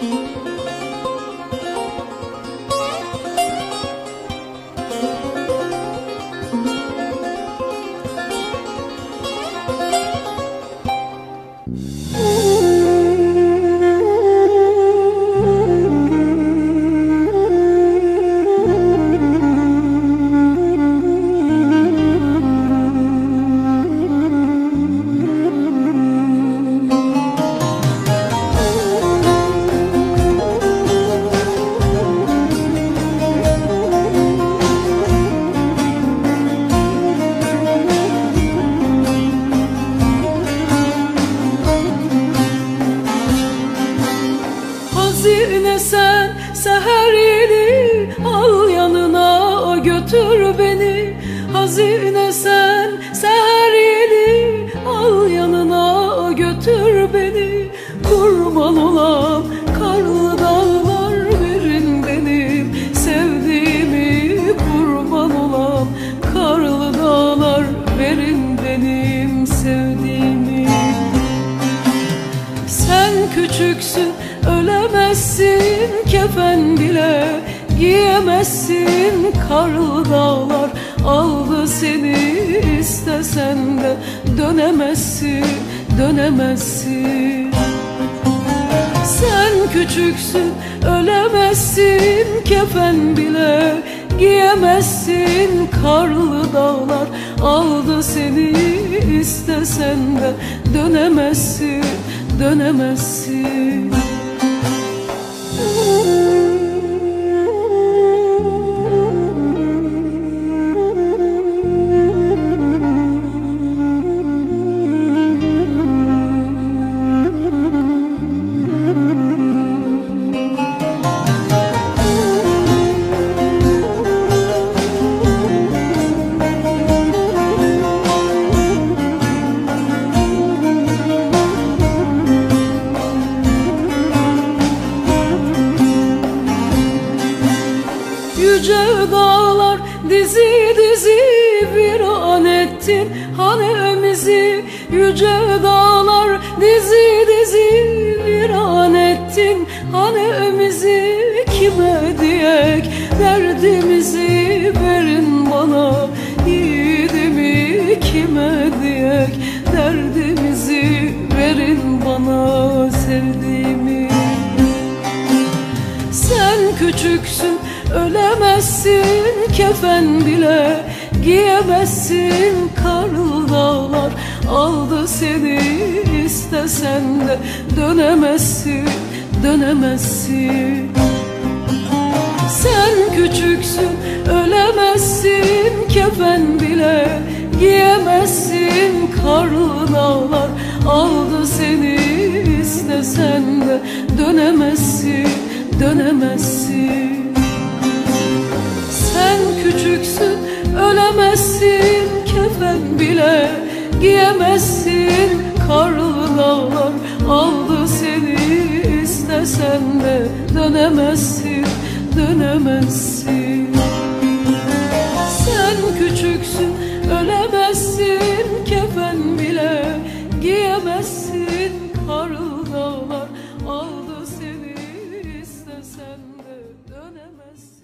Música Hazine sen seher yeli Al yanına götür beni. Hazine sen seher yeli Al yanına götür beni. Kurban olan karlı dağlar verin benim. Sevdiğimi kurban olan karlı dağlar verin benim. Sevdiğimi. Sen küçüksün ölemezsin kefen bile giyemezsin. Karlı dağlar aldı seni istesen de dönemezsin dönemezsin. Sen küçüksün ölemezsin. Kefen bile giyemezsin. Karlı dağlar aldı seni istesen de dönemezsin dönemezsin dağlar dizi dizi viran ettin. Hanemizi Yüce dağlar dizi dizi viran ettin. Hanemizi Kime diyek derdimizi verin bana. Yiğidimi kime diyek derdimizi verin bana sevdiğimi. Sen küçüksün ölemezsin kefen bile giyemezsin. Karlı dağlar aldı seni istesen de dönemezsin dönemezsin. Sen küçüksün ölemezsin. Kefen bile giyemezsin. Karlı dağlar aldı seni istesen de dönemezsin dönemezsin küçüksün Ölemezsin. Kefen bile Giyemezsin. Karlı dağlar Aldı seni. İstesen de Dönemezsin, dönemezsin. Sen küçüksün Ölemezsin. Kefen bile Giyemezsin. Karlı dağlar Aldı seni. İstesen de Dönemezsin.